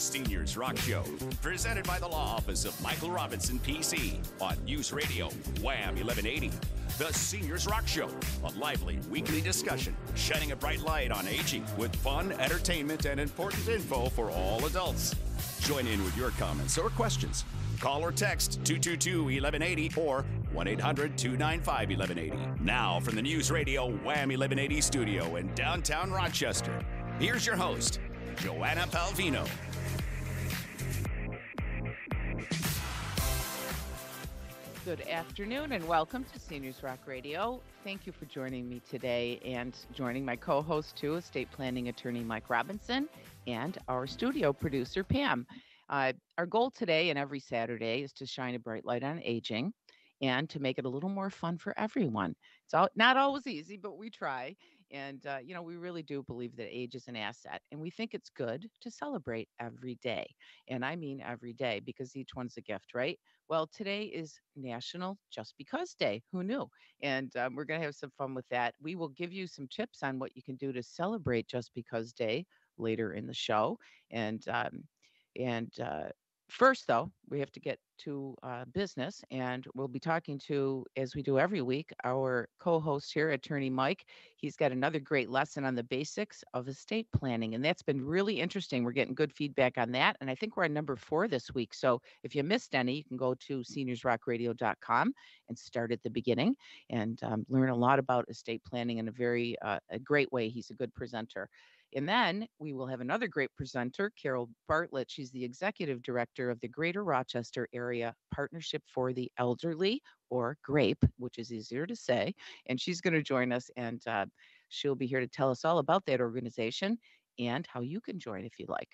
Seniors Rock Show, presented by the Law Office of Michael Robinson, PC, on News Radio, Wham 1180. The Seniors Rock Show, a lively weekly discussion shedding a bright light on aging with fun, entertainment, and important info for all adults. Join in with your comments or questions. Call or text 222 1180 or 1 800 295 1180. Now from the News Radio Wham 1180 studio in downtown Rochester, here's your host, Joanna Palvino. Good afternoon and welcome to Seniors Rock Radio. Thank you for joining me today and joining my co host, too, estate planning attorney Mike Robinson, and our studio producer, Pam. Uh, our goal today and every Saturday is to shine a bright light on aging and to make it a little more fun for everyone. It's all, not always easy, but we try. And, uh, you know, we really do believe that age is an asset. And we think it's good to celebrate every day. And I mean every day because each one's a gift, right? Well, today is National Just Because Day. Who knew? And um, we're going to have some fun with that. We will give you some tips on what you can do to celebrate Just Because Day later in the show. And, um, and uh, first, though, we have to get to uh, business, and we'll be talking to, as we do every week, our co host here, Attorney Mike. He's got another great lesson on the basics of estate planning, and that's been really interesting. We're getting good feedback on that, and I think we're on number four this week. So if you missed any, you can go to seniorsrockradio.com and start at the beginning and um, learn a lot about estate planning in a very uh, a great way. He's a good presenter. And then we will have another great presenter, Carol Bartlett. She's the executive director of the Greater Rochester Area Partnership for the Elderly, or GRAPE, which is easier to say. And she's going to join us, and uh, she'll be here to tell us all about that organization and how you can join if you like.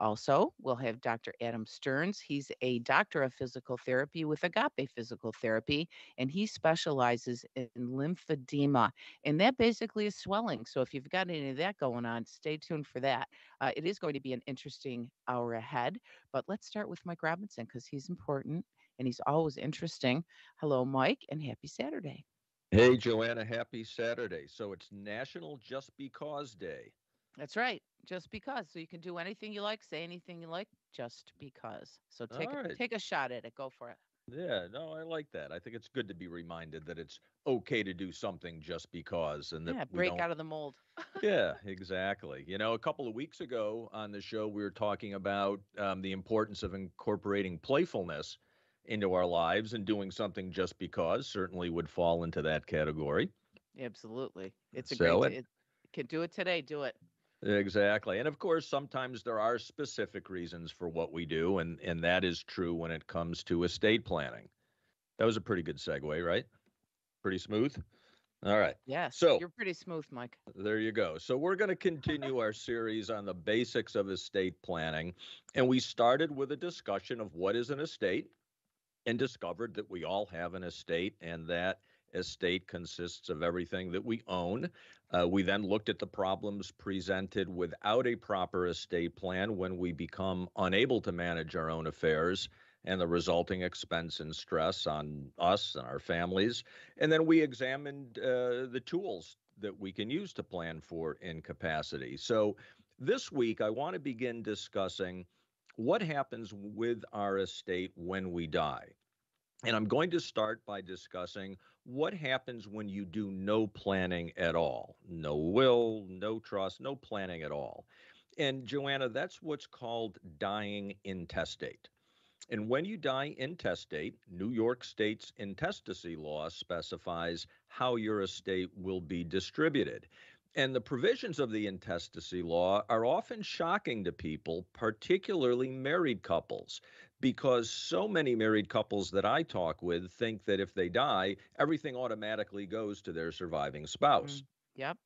Also, we'll have Dr. Adam Stearns. He's a doctor of physical therapy with Agape Physical Therapy, and he specializes in lymphedema. And that basically is swelling. So if you've got any of that going on, stay tuned for that. Uh, it is going to be an interesting hour ahead. But let's start with Mike Robinson because he's important and he's always interesting. Hello, Mike, and happy Saturday. Hey, Joanna, happy Saturday. So it's National Just Because Day. That's right. Just because. So you can do anything you like, say anything you like, just because. So take a, right. take a shot at it. Go for it. Yeah, no, I like that. I think it's good to be reminded that it's okay to do something just because, and that Yeah, break out of the mold. Yeah, exactly. You know, a couple of weeks ago on the show, we were talking about um, the importance of incorporating playfulness into our lives, and doing something just because certainly would fall into that category. Absolutely. It's a So great it- it, can do it today, do it. Exactly. And of course, sometimes there are specific reasons for what we do, and, and that is true when it comes to estate planning. That was a pretty good segue, right? Pretty smooth. All right. Yes. So- you're pretty smooth, Mike. There you go. So we're going to continue our series on the basics of estate planning. And we started with a discussion of what is an estate and discovered that we all have an estate and that estate consists of everything that we own. Uh, we then looked at the problems presented without a proper estate plan when we become unable to manage our own affairs and the resulting expense and stress on us and our families. And then we examined uh, the tools that we can use to plan for incapacity. So this week, I want to begin discussing what happens with our estate when we die. And I'm going to start by discussing what happens when you do no planning at all no will, no trust, no planning at all. And Joanna, that's what's called dying intestate. And when you die intestate, New York State's intestacy law specifies how your estate will be distributed. And the provisions of the intestacy law are often shocking to people, particularly married couples, because so many married couples that I talk with think that if they die, everything automatically goes to their surviving spouse. Mm-hmm. Yep.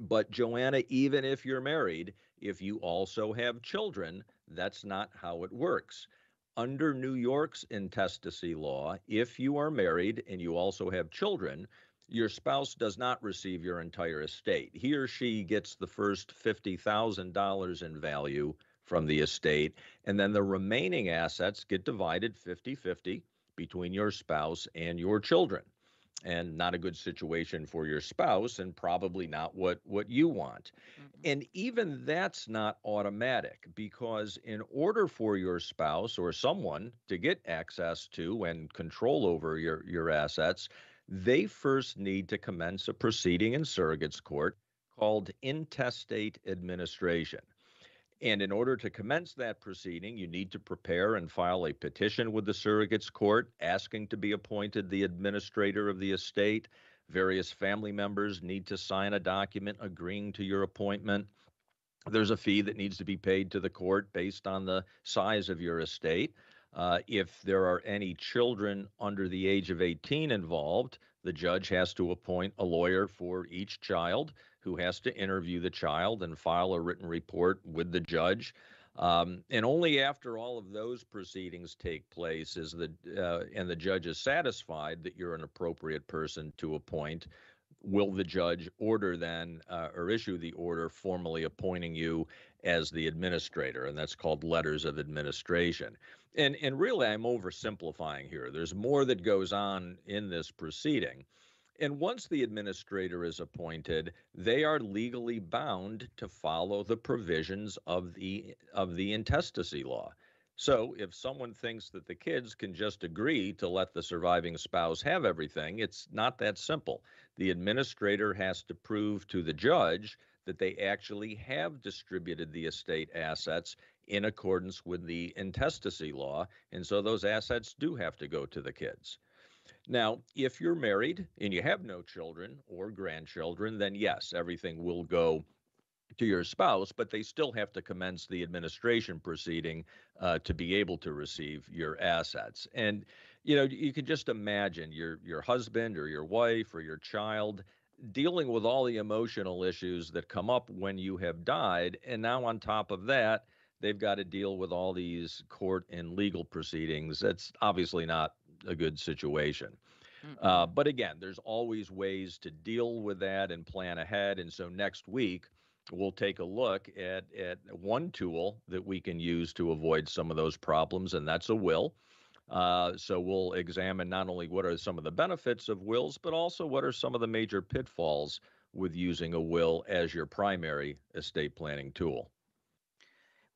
But Joanna, even if you're married, if you also have children, that's not how it works. Under New York's intestacy law, if you are married and you also have children, your spouse does not receive your entire estate. He or she gets the first $50,000 in value from the estate, and then the remaining assets get divided 50 50 between your spouse and your children. and not a good situation for your spouse and probably not what what you want mm-hmm. and even that's not automatic because in order for your spouse or someone to get access to and control over your your assets they first need to commence a proceeding in surrogates court called intestate administration and in order to commence that proceeding, you need to prepare and file a petition with the surrogates court asking to be appointed the administrator of the estate. Various family members need to sign a document agreeing to your appointment. There's a fee that needs to be paid to the court based on the size of your estate. Uh, if there are any children under the age of 18 involved, the judge has to appoint a lawyer for each child who has to interview the child and file a written report with the judge. Um, and only after all of those proceedings take place is the uh, and the judge is satisfied that you're an appropriate person to appoint, will the judge order then uh, or issue the order formally appointing you as the administrator, and that's called letters of administration. And and really, I'm oversimplifying here. There's more that goes on in this proceeding. And once the administrator is appointed, they are legally bound to follow the provisions of the of the intestacy law. So if someone thinks that the kids can just agree to let the surviving spouse have everything, it's not that simple. The administrator has to prove to the judge that they actually have distributed the estate assets in accordance with the intestacy law, and so those assets do have to go to the kids. Now, if you're married and you have no children or grandchildren, then yes, everything will go to your spouse, but they still have to commence the administration proceeding uh, to be able to receive your assets. And you know, you can just imagine your your husband or your wife or your child dealing with all the emotional issues that come up when you have died, and now on top of that, they've got to deal with all these court and legal proceedings. That's obviously not a good situation. Uh, but again, there's always ways to deal with that and plan ahead. And so next week, we'll take a look at, at one tool that we can use to avoid some of those problems, and that's a will. Uh, so we'll examine not only what are some of the benefits of wills, but also what are some of the major pitfalls with using a will as your primary estate planning tool.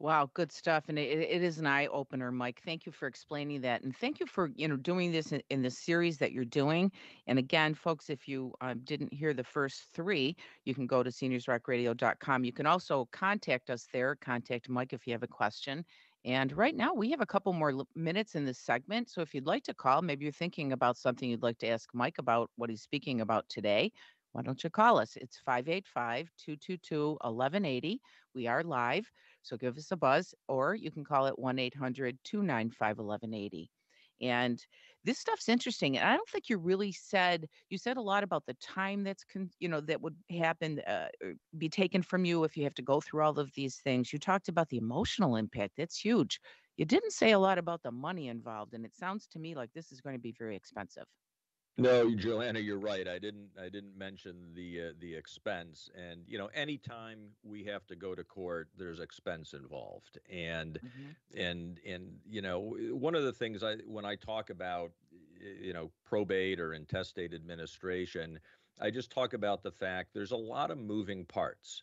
Wow, good stuff. And it, it is an eye opener, Mike. Thank you for explaining that. And thank you for, you know, doing this in, in the series that you're doing. And again, folks, if you um, didn't hear the first three, you can go to seniorsrockradio.com. You can also contact us there, contact Mike if you have a question. And right now we have a couple more minutes in this segment. So if you'd like to call, maybe you're thinking about something you'd like to ask Mike about what he's speaking about today why don't you call us? It's 585 222 1180. We are live. So give us a buzz, or you can call it 1 800 295 1180. And this stuff's interesting. And I don't think you really said, you said a lot about the time that's, con, you know, that would happen, uh, be taken from you if you have to go through all of these things. You talked about the emotional impact. That's huge. You didn't say a lot about the money involved. And it sounds to me like this is going to be very expensive. No, Joanna, you're right. I didn't. I didn't mention the uh, the expense, and you know, anytime we have to go to court, there's expense involved, and mm-hmm. and and you know, one of the things I when I talk about, you know, probate or intestate administration, I just talk about the fact there's a lot of moving parts.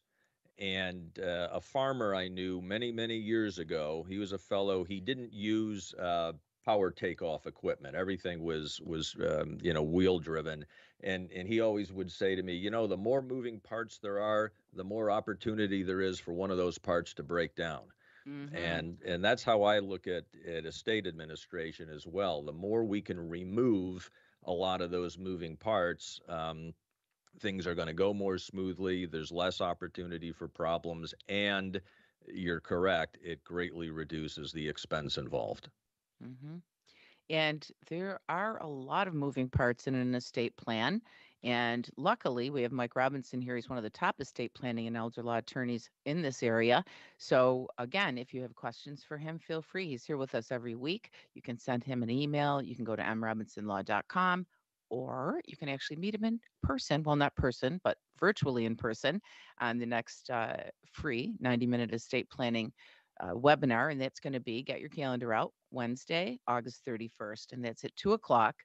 And uh, a farmer I knew many many years ago, he was a fellow. He didn't use uh, power takeoff equipment. Everything was was um, you know wheel driven, and and he always would say to me, you know, the more moving parts there are, the more opportunity there is for one of those parts to break down. Mm-hmm. And and that's how I look at at estate administration as well. The more we can remove a lot of those moving parts. Um, things are going to go more smoothly. There's less opportunity for problems, and you're correct, it greatly reduces the expense involved. Hmm And there are a lot of moving parts in an estate plan. And luckily, we have Mike Robinson here. He's one of the top estate planning and elder law attorneys in this area. So, again, if you have questions for him, feel free. He's here with us every week. You can send him an email. You can go to mrobinsonlaw.com or you can actually meet him in person. Well, not person, but virtually in person on the next uh, free 90 minute estate planning uh, webinar, and that's going to be get your calendar out Wednesday, August 31st, and that's at two o'clock.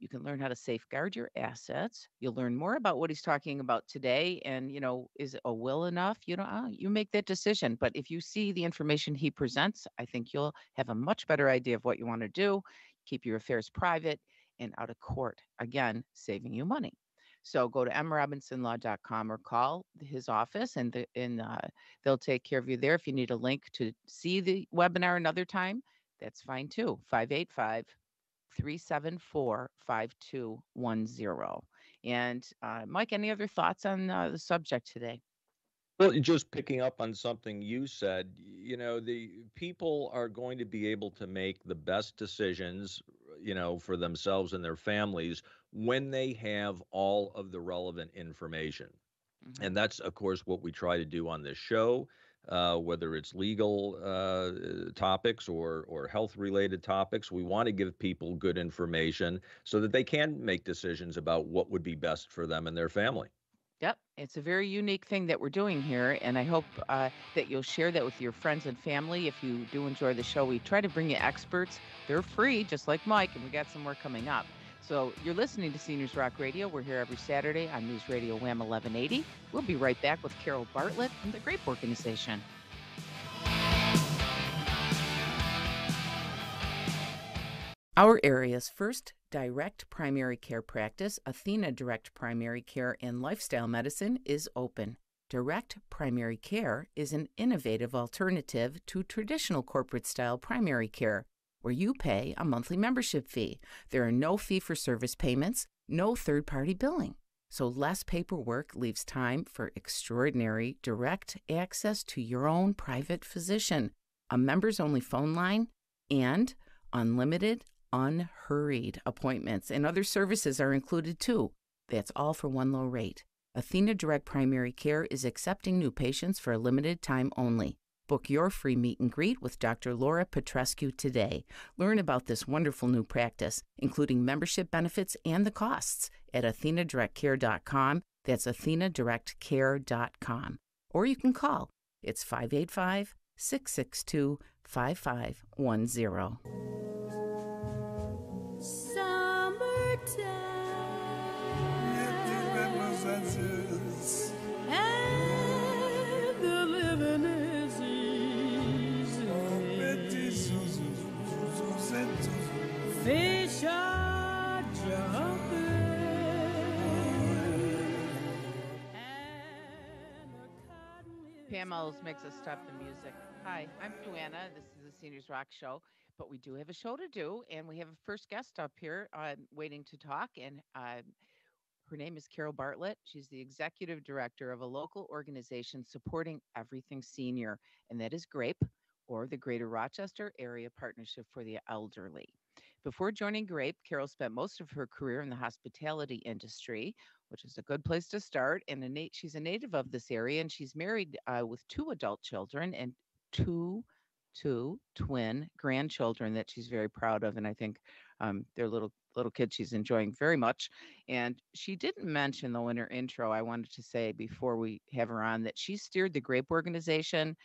You can learn how to safeguard your assets. You'll learn more about what he's talking about today. And, you know, is a will enough? You know, uh, you make that decision. But if you see the information he presents, I think you'll have a much better idea of what you want to do. Keep your affairs private and out of court. Again, saving you money. So go to mrobinsonlaw.com or call his office and, the, and uh, they'll take care of you there. If you need a link to see the webinar another time, that's fine too. 585 374 5210. And uh, Mike, any other thoughts on uh, the subject today? Well, just picking up on something you said, you know, the people are going to be able to make the best decisions, you know, for themselves and their families when they have all of the relevant information. Mm-hmm. And that's, of course, what we try to do on this show, uh, whether it's legal uh, topics or, or health related topics. We want to give people good information so that they can make decisions about what would be best for them and their family. Yep, it's a very unique thing that we're doing here, and I hope uh, that you'll share that with your friends and family. If you do enjoy the show, we try to bring you experts. They're free, just like Mike, and we got some more coming up. So you're listening to Seniors Rock Radio. We're here every Saturday on News Radio WHAM 1180. We'll be right back with Carol Bartlett from the GRAPE Organization. Our area's first direct primary care practice, Athena Direct Primary Care and Lifestyle Medicine, is open. Direct primary care is an innovative alternative to traditional corporate style primary care where you pay a monthly membership fee. There are no fee for service payments, no third party billing. So less paperwork leaves time for extraordinary direct access to your own private physician, a members only phone line, and unlimited, unhurried appointments. And other services are included too. That's all for one low rate. Athena Direct Primary Care is accepting new patients for a limited time only. Book your free meet and greet with Dr. Laura Petrescu today. Learn about this wonderful new practice, including membership benefits and the costs, at athenadirectcare.com. That's athenadirectcare.com. Or you can call. It's 585 662 5510. Summertime. Pam always makes us stop the music. Hi, I'm Joanna. This is the Seniors Rock Show, but we do have a show to do, and we have a first guest up here uh, waiting to talk. And uh, her name is Carol Bartlett. She's the executive director of a local organization supporting everything senior, and that is GRAPE, or the Greater Rochester Area Partnership for the Elderly. Before joining GRAPE, Carol spent most of her career in the hospitality industry, which is a good place to start. And a she's a native of this area, and she's married uh, with two adult children and two two twin grandchildren that she's very proud of, and I think um, they're little little kids she's enjoying very much. And she didn't mention though in her intro, I wanted to say before we have her on that she steered the Grape organization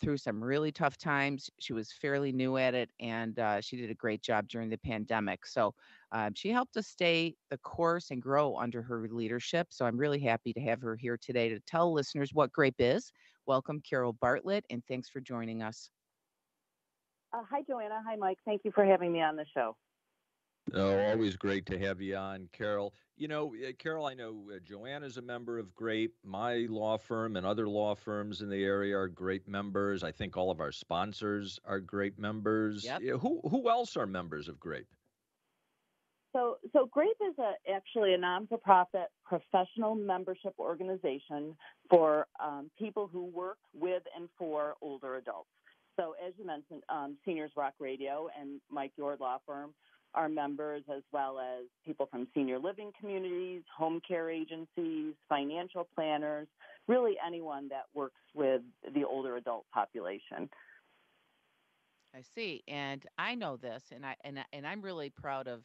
through some really tough times. She was fairly new at it, and uh, she did a great job during the pandemic. So um, she helped us stay the course and grow under her leadership. So I'm really happy to have her here today to tell listeners what GRAPE is. Welcome, Carol Bartlett, and thanks for joining us. Uh, hi, Joanna. Hi, Mike. Thank you for having me on the show. Oh, always great to have you on, Carol. You know, uh, Carol, I know uh, Joanna's a member of GRAPE. My law firm and other law firms in the area are GRAPE members. I think all of our sponsors are GRAPE members. Yep. Who who else are members of GRAPE? So, so GRAPE is a, actually a non-for-profit professional membership organization for um, people who work with and for older adults. So, as you mentioned, um, Seniors Rock Radio and Mike, your law firm, our members, as well as people from senior living communities, home care agencies, financial planners, really anyone that works with the older adult population. I see, and I know this, and I and and I'm really proud of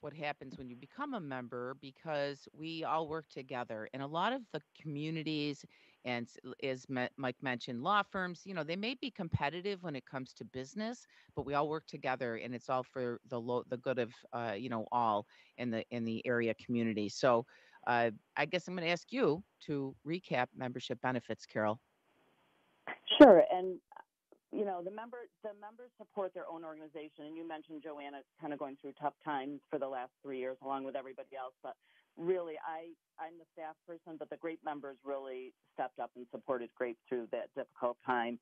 what happens when you become a member because we all work together and a lot of the communities and as mike mentioned law firms you know they may be competitive when it comes to business but we all work together and it's all for the lo- the good of uh, you know all in the in the area community. So uh, i guess i'm going to ask you to recap membership benefits carol. Sure and you know the member the members support their own organization and you mentioned joanna kind of going through tough times for the last three years along with everybody else but really i i'm the staff person but the grape members really stepped up and supported grape through that difficult time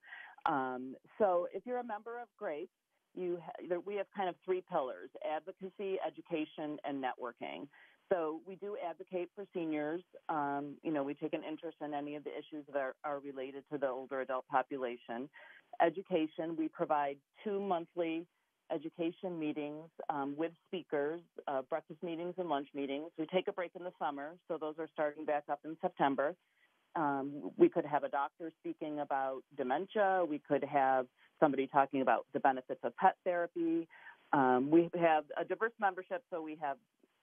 um, so if you're a member of grape you ha- we have kind of three pillars advocacy education and networking so we do advocate for seniors. Um, you know, we take an interest in any of the issues that are, are related to the older adult population. Education, we provide two monthly education meetings um, with speakers, uh, breakfast meetings and lunch meetings. We take a break in the summer, so those are starting back up in September. Um, we could have a doctor speaking about dementia. We could have somebody talking about the benefits of pet therapy. Um, we have a diverse membership, so we have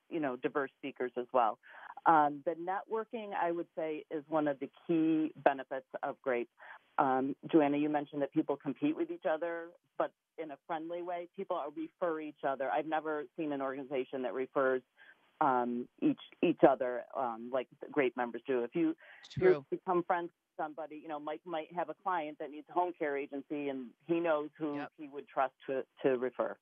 you know diverse speakers as well. Um, the networking, I would say, is one of the key benefits of GRAPE. Um, Joanna, you mentioned that people compete with each other, but in a friendly way. People refer each other. I've never seen an organization that refers um, each each other um, like GRAPE members do. If you, you become friends with somebody, you know, Mike might have a client that needs a home care agency, and he knows who yep. he would trust to to refer.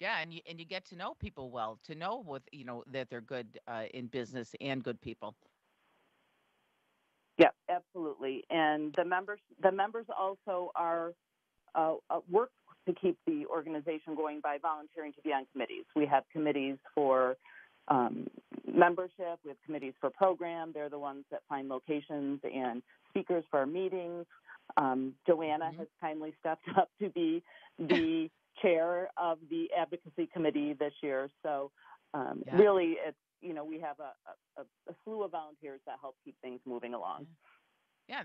Yeah, and you and you get to know people well, to know with you know that they're good uh, in business and good people. Yeah, absolutely. And the members the members also are uh, uh, work to keep the organization going by volunteering to be on committees. We have committees for um, membership, we have committees for program. They're the ones that find locations and speakers for our meetings. Um, Joanna mm-hmm. has kindly stepped up to be the chair of the advocacy committee this year. So um, yeah. really, it's you know we have a, a, a, slew of volunteers that help keep things moving along. Yeah.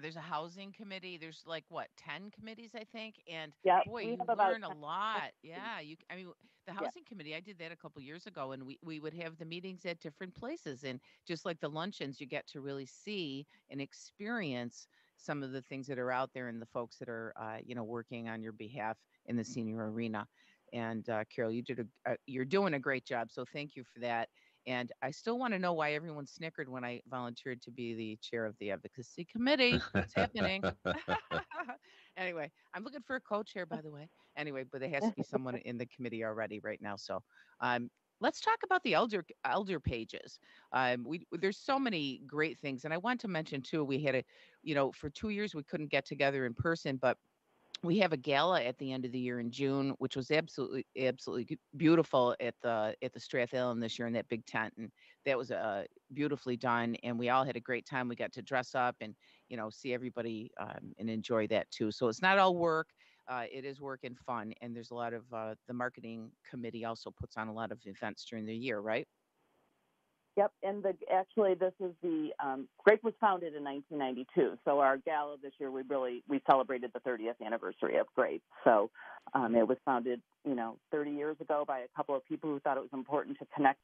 There's a housing committee. There's like what ten committees, I think, and yeah, boy, you learn a lot. Yeah, you. I mean, the housing yeah. committee. I did that a couple years ago, and we we would have the meetings at different places, and just like the luncheons, you get to really see and experience some of the things that are out there and the folks that are uh, you know working on your behalf in the senior arena. And uh, Carol, you did a, uh, you're doing a great job. So thank you for that. And I still want to know why everyone snickered when I volunteered to be the chair of the advocacy committee. What's happening? anyway, I'm looking for a co-chair, by the way. Anyway, but there has to be someone in the committee already right now. So um, let's talk about the elder elder pages. Um, we there's so many great things, and I want to mention too. We had a, you know, for two years we couldn't get together in person, but we have a gala at the end of the year in June, which was absolutely absolutely beautiful at the at the Strathallan this year in that big tent, and that was uh, beautifully done. And we all had a great time. We got to dress up and you know see everybody um, and enjoy that too. So it's not all work. Uh, it is work and fun, and there's a lot of uh, the marketing committee also puts on a lot of events during the year, right? Yep, and the actually this is the um, Grape was founded in 1992. So our gala this year we really we celebrated the 30th anniversary of Grape. So um, it was founded you know 30 years ago by a couple of people who thought it was important to connect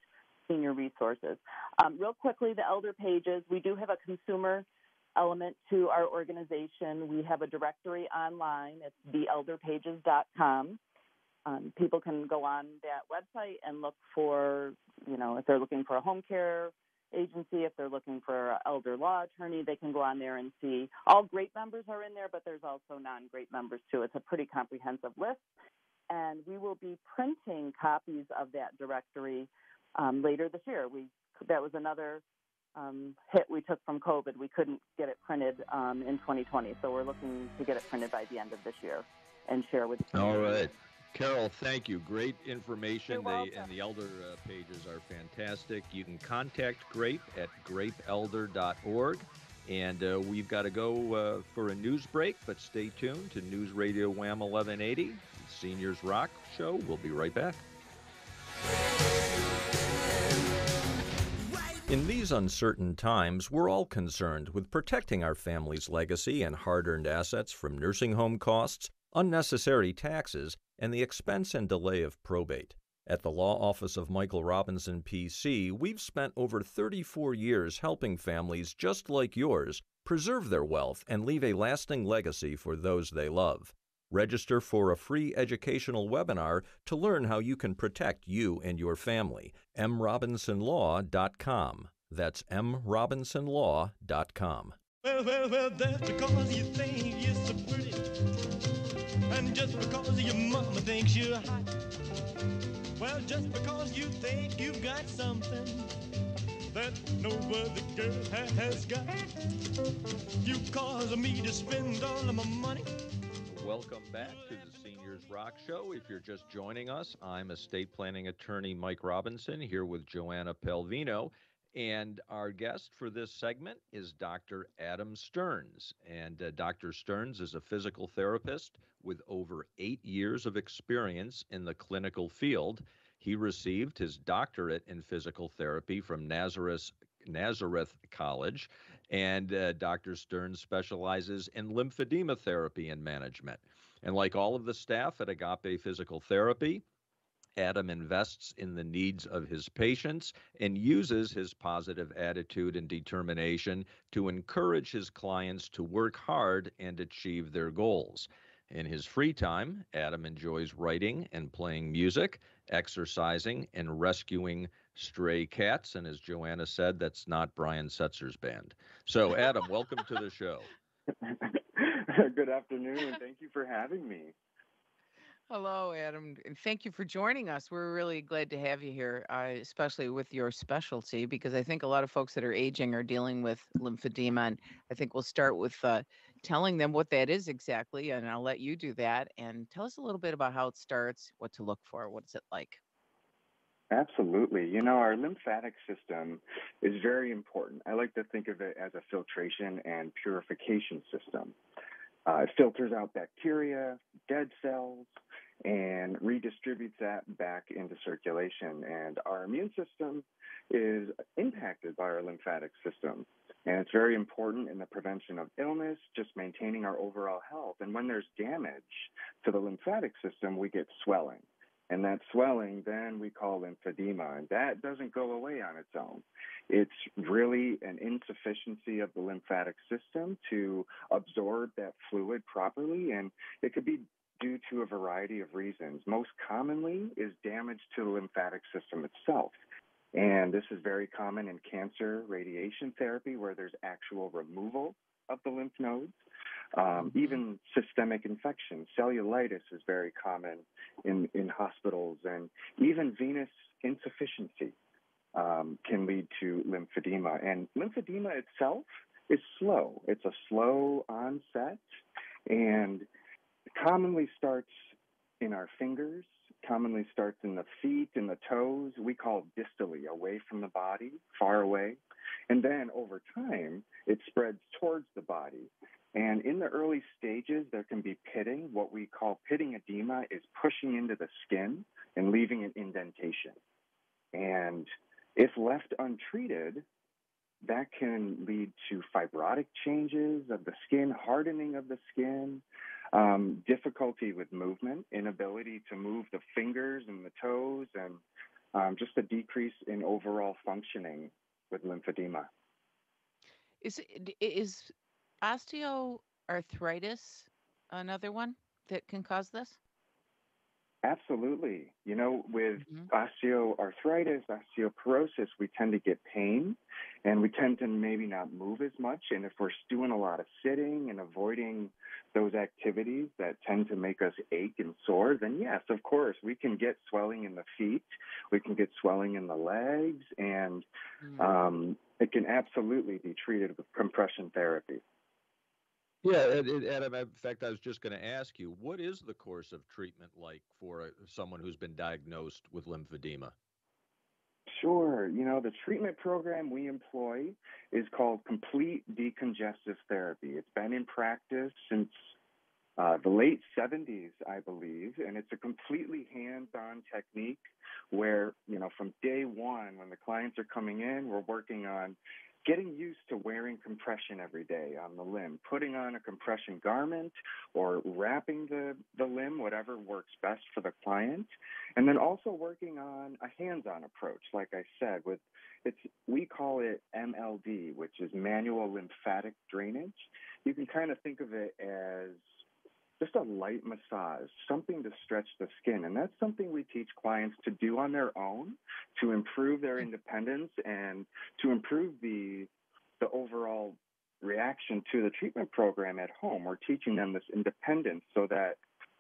senior resources. Um, real quickly, the Elder Pages we do have a consumer element to our organization. We have a directory online. It's theelderpages.com um, people can go on that website and look for, you know, if they're looking for a home care agency, if they're looking for an elder law attorney, they can go on there and see. All GRAPE members are in there, but there's also non GRAPE members too. It's a pretty comprehensive list. And we will be printing copies of that directory um, later this year. We that was another um, hit we took from COVID. We couldn't get it printed um, in 2020, so we're looking to get it printed by the end of this year and share with. All right. Carol, thank you. Great information. They, and the elder uh, pages are fantastic. You can contact Grape at grapeelder.org. And uh, we've got to go uh, for a news break, but stay tuned to News Radio Wham 1180, Seniors Rock Show. We'll be right back. In these uncertain times, we're all concerned with protecting our family's legacy and hard earned assets from nursing home costs, unnecessary taxes, and the expense and delay of probate. At the law office of Michael Robinson, PC, we've spent over 34 years helping families just like yours preserve their wealth and leave a lasting legacy for those they love. Register for a free educational webinar to learn how you can protect you and your family. mrobinsonlaw.com. That's mrobinsonlaw.com. Well, well, well, that's because you think you're so pretty. And just because your mama thinks you're hot. Well, just because you think you've got something that no other girl has got. You cause me to spend all of my money. Welcome back to the Seniors Rock Show. If you're just joining us, I'm estate planning attorney Mike Robinson here with Joanna Pelvino. And our guest for this segment is Dr. Adam Stearns. And uh, Dr. Stearns is a physical therapist with over eight years of experience in the clinical field. He received his doctorate in physical therapy from Nazareth, Nazareth College. And uh, Dr. Stearns specializes in lymphedema therapy and management. And like all of the staff at Agape Physical Therapy, Adam invests in the needs of his patients and uses his positive attitude and determination to encourage his clients to work hard and achieve their goals. In his free time, Adam enjoys writing and playing music, exercising, and rescuing stray cats. And as Joanna said, that's not Brian Setzer's band. So, Adam, welcome to the show. Good afternoon, and thank you for having me. Hello, Adam, and thank you for joining us. We're really glad to have you here, uh, especially with your specialty, because I think a lot of folks that are aging are dealing with lymphedema. And I think we'll start with uh, telling them what that is exactly, and I'll let you do that. And tell us a little bit about how it starts, what to look for, what's it like. Absolutely. You know, our lymphatic system is very important. I like to think of it as a filtration and purification system. Uh, it filters out bacteria, dead cells, and redistributes that back into circulation. And our immune system is impacted by our lymphatic system. And it's very important in the prevention of illness, just maintaining our overall health. And when there's damage to the lymphatic system, we get swelling. And that swelling, then we call lymphedema. And that doesn't go away on its own. It's really an insufficiency of the lymphatic system to absorb that fluid properly. And it could be due to a variety of reasons. Most commonly is damage to the lymphatic system itself. And this is very common in cancer radiation therapy, where there's actual removal of the lymph nodes. Um, even systemic infection, cellulitis is very common in, in hospitals, and even venous insufficiency um, can lead to lymphedema. And lymphedema itself is slow, it's a slow onset and commonly starts in our fingers, commonly starts in the feet and the toes. We call it distally, away from the body, far away. And then over time, it spreads towards the body. And in the early stages, there can be pitting. What we call pitting edema is pushing into the skin and leaving an indentation. And if left untreated, that can lead to fibrotic changes of the skin, hardening of the skin, um, difficulty with movement, inability to move the fingers and the toes, and um, just a decrease in overall functioning with lymphedema. Is is osteoarthritis another one that can cause this? Absolutely. You know, with mm-hmm. osteoarthritis, osteoporosis, we tend to get pain and we tend to maybe not move as much. And if we're doing a lot of sitting and avoiding those activities that tend to make us ache and sore, then yes, of course, we can get swelling in the feet, we can get swelling in the legs, and mm-hmm. um, it can absolutely be treated with compression therapy. Yeah, and, Adam. In fact, I was just going to ask you, what is the course of treatment like for a, someone who's been diagnosed with lymphedema? Sure. You know, the treatment program we employ is called complete decongestive therapy. It's been in practice since uh, the late 70s, I believe, and it's a completely hands-on technique where, you know, from day one, when the clients are coming in, we're working on getting used to wearing compression every day on the limb, putting on a compression garment or wrapping the, the limb, whatever works best for the client. And then also working on a hands-on approach, like I said, with it's we call it MLD, which is manual lymphatic drainage. You can kind of think of it as just a light massage, something to stretch the skin. And that's something we teach clients to do on their own to improve their independence and to improve the the overall reaction to the treatment program at home. We're teaching them this independence so that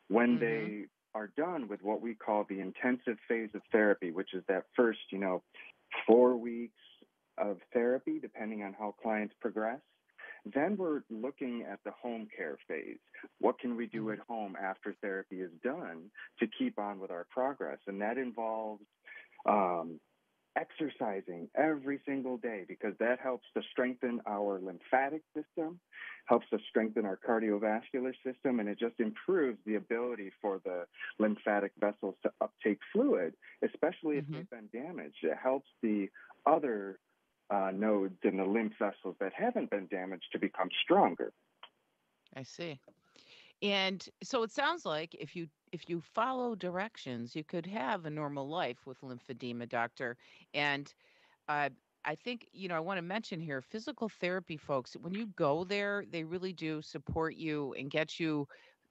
when mm-hmm. they are done with what we call the intensive phase of therapy, which is that first, you know, four weeks of therapy, depending on how clients progress. Then we're looking at the home care phase. What can we do mm-hmm. at home after therapy is done to keep on with our progress? And that involves um, exercising every single day because that helps to strengthen our lymphatic system, helps to strengthen our cardiovascular system, and it just improves the ability for the lymphatic vessels to uptake fluid, especially mm-hmm. if they've been damaged. It helps the other uh, nodes in the lymph vessels that haven't been damaged to become stronger. I see. And so it sounds like if you if you follow directions, you could have a normal life with lymphedema, doctor. And uh, I think, you know, I want to mention here physical therapy folks, when you go there, they really do support you and get you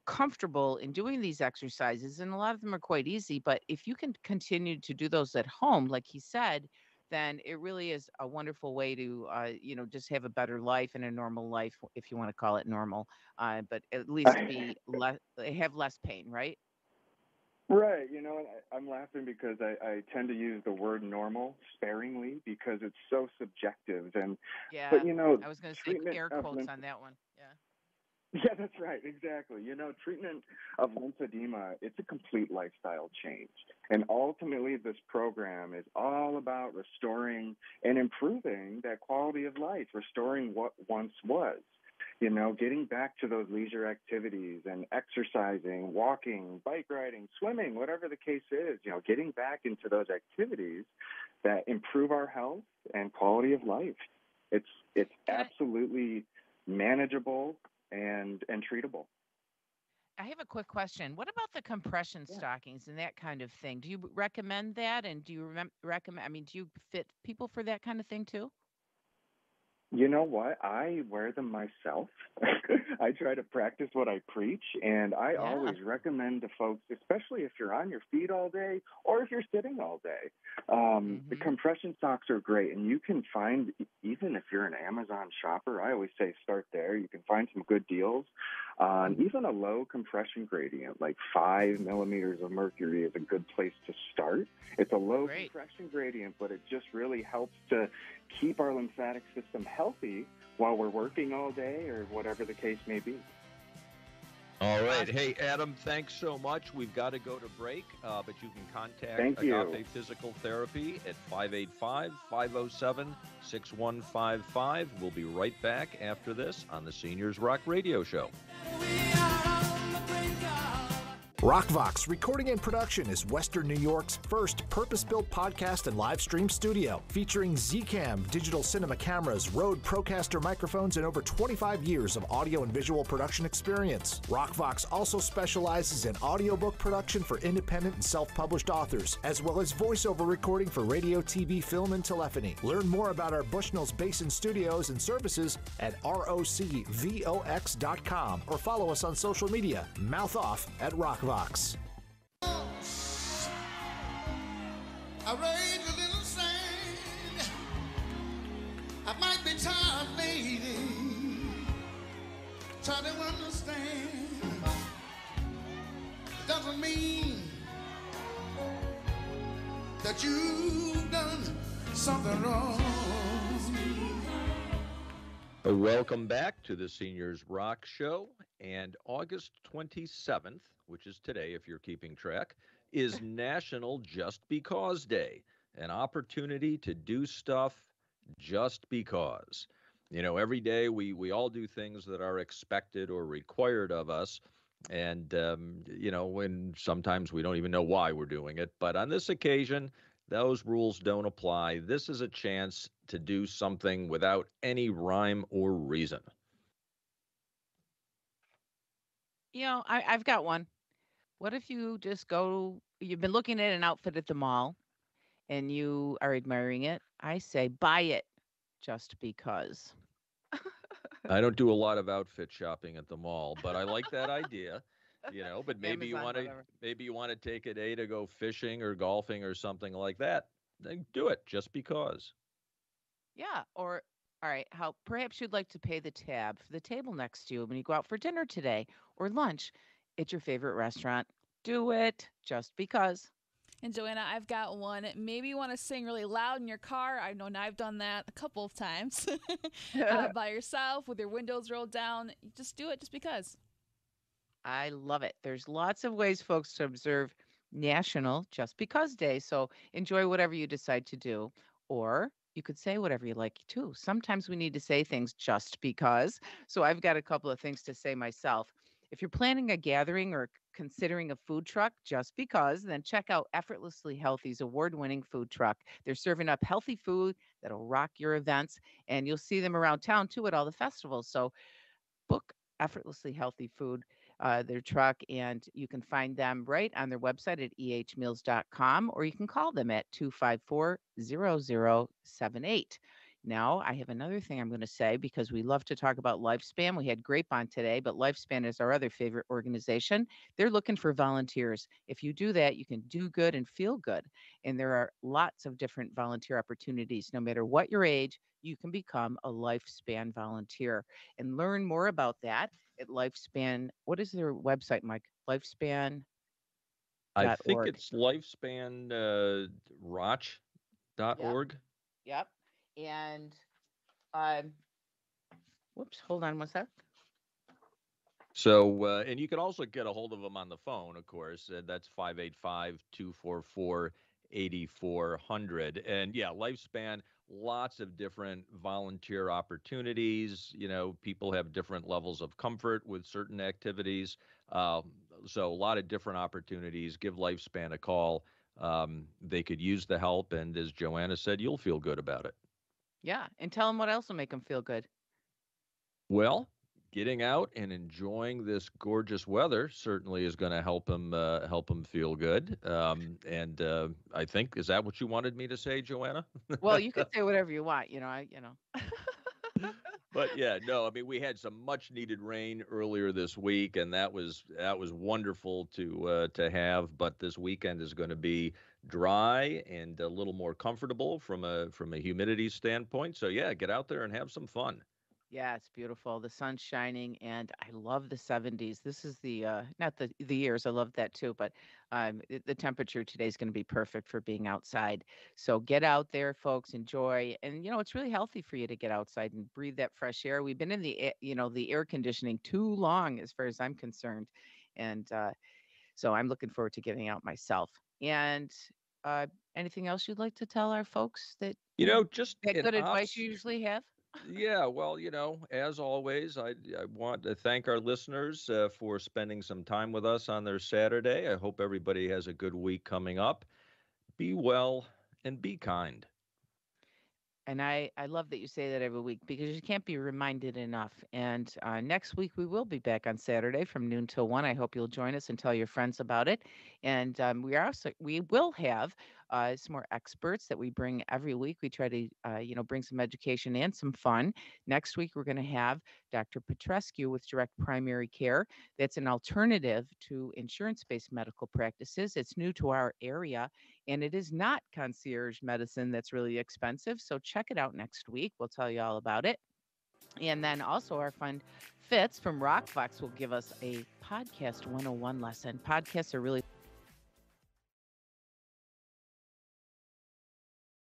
comfortable in doing these exercises. And a lot of them are quite easy. But if you can continue to do those at home, like he said, then it really is a wonderful way to, uh, you know, just have a better life and a normal life, if you want to call it normal. Uh, but at least be less, have less pain, right? Right. You know, I, I'm laughing because I, I tend to use the word normal sparingly because it's so subjective. And yeah, but you know, I was going to say air quotes on that one. Yeah. Yeah, that's right. Exactly. You know, treatment of lymphedema, it's a complete lifestyle change. And ultimately, this program is all about restoring and improving that quality of life, restoring what once was you know, getting back to those leisure activities and exercising, walking, bike riding, swimming, whatever the case is, you know, getting back into those activities that improve our health and quality of life. It's it's absolutely manageable and and treatable. I have a quick question. What about the compression yeah. stockings and that kind of thing? Do you recommend that? And do you rem- recommend? I mean, do you fit people for that kind of thing too? You know what? I wear them myself. I try to practice what I preach, and I yeah. always recommend to folks, especially if you're on your feet all day or if you're sitting all day. Um, mm-hmm. The compression socks are great, and you can find even if you're an Amazon shopper. I always say start there. You can find some good deals even a low compression gradient, like five millimeters of mercury, is a good place to start. It's a low great. compression gradient, but it just really helps to keep our lymphatic system healthy while we're working all day or whatever the case may be. All right. Hey, Adam, thanks so much. We've got to go to break, uh, but you can contact Thank Agape you. Physical Therapy at 585 507 6155. We'll be right back after this on the Seniors Rock Radio Show. RocVox Recording and Production is Western New York's first purpose built podcast and live stream studio featuring Zcam digital cinema cameras, Rode Procaster microphones, and over 25 years of audio and visual production experience. RocVox also specializes in audiobook production for independent and self published authors, as well as voiceover recording for radio, TV, film, and telephony. Learn more about our Bushnell's Basin studios and services at rocvox.com or follow us on social media. Mouth off at RocVox. Vox. I raised a little sand. I might be tired, lady. Try to understand. Doesn't mean that you've done something wrong. Welcome back to the Seniors Rock Show. And August 27th which is today, if you're keeping track, is National Just Because Day, an opportunity to do stuff just because. You know, every day we, we all do things that are expected or required of us. And, um, you know, when sometimes we don't even know why we're doing it. But on this occasion, those rules don't apply. This is a chance to do something without any rhyme or reason. You know, I, I've got one. What if you just go, you've been looking at an outfit at the mall and you are admiring it? I say buy it just because. I don't do a lot of outfit shopping at the mall, but I like that idea. You know, but maybe you want to maybe you want to take a day to go fishing or golfing or something like that. Then do it just because. Yeah. Or, all right, how perhaps you'd like to pay the tab for the table next to you when you go out for dinner today or lunch at your favorite restaurant. Do it just because. And Joanna, I've got one. Maybe you want to sing really loud in your car. I know I've done that a couple of times uh, by yourself with your windows rolled down. Just do it just because. I love it. There's lots of ways, folks, to observe National Just Because Day. So enjoy whatever you decide to do, or you could say whatever you like too. Sometimes we need to say things just because. So I've got a couple of things to say myself. If you're planning a gathering or considering a food truck just because, then check out Effortlessly Healthy's award winning food truck. They're serving up healthy food that'll rock your events, and you'll see them around town too at all the festivals. So book Effortlessly Healthy Food uh, their truck, and you can find them right on their website at ehmeals.com, or you can call them at 254 0078. Now, I have another thing I'm going to say because we love to talk about Lifespan. We had Grape on today, but Lifespan is our other favorite organization. They're looking for volunteers. If you do that, you can do good and feel good. And there are lots of different volunteer opportunities. No matter what your age, you can become a Lifespan volunteer and learn more about that at Lifespan. What is their website, Mike? Lifespan. I think org. it's lifespan uh, roch.org. Yep. And um, whoops, hold on one sec. So, uh, and you can also get a hold of them on the phone, of course. Uh, that's 585 244 8400. And yeah, Lifespan, lots of different volunteer opportunities. You know, people have different levels of comfort with certain activities. Um, so, a lot of different opportunities. Give Lifespan a call. Um, they could use the help. And as Joanna said, you'll feel good about it. Yeah. And tell them what else will make them feel good. Well, getting out and enjoying this gorgeous weather certainly is going to help him uh, help him feel good. Um, and uh, I think is that what you wanted me to say, Joanna? Well, you can say whatever you want, you know, I, you know. but yeah, no, I mean we had some much needed rain earlier this week, and that was that was wonderful to uh, to have. But this weekend is going to be dry and a little more comfortable from a from a humidity standpoint. So yeah, get out there and have some fun. Yeah, it's beautiful. The sun's shining, and I love the 70s. This is the uh, not the the years. I love that too, but um, it- the temperature today is going to be perfect for being outside. So get out there, folks. Enjoy, and you know it's really healthy for you to get outside and breathe that fresh air. We've been in the you know the air conditioning too long, as far as I'm concerned, and uh, so I'm looking forward to getting out myself. And uh, anything else you'd like to tell our folks that You know, just that good advice obs- you usually have? Yeah, well, you know, as always, I, I want to thank our listeners uh, for spending some time with us on their Saturday. I hope everybody has a good week coming up. Be well and be kind. And I, I love that you say that every week because you can't be reminded enough. And uh, next week we will be back on Saturday from noon till one. I hope you'll join us and tell your friends about it. And um, we are also we will have uh, some more experts that we bring every week. We try to uh, you know bring some education and some fun. Next week we're going to have Dr. Petrescu with Direct Primary Care. That's an alternative to insurance-based medical practices. It's new to our area and it is not concierge medicine that's really expensive. So check it out next week. We'll tell you all about it. And then also our friend Fitz from RocVox will give us a podcast 101 lesson. Podcasts are really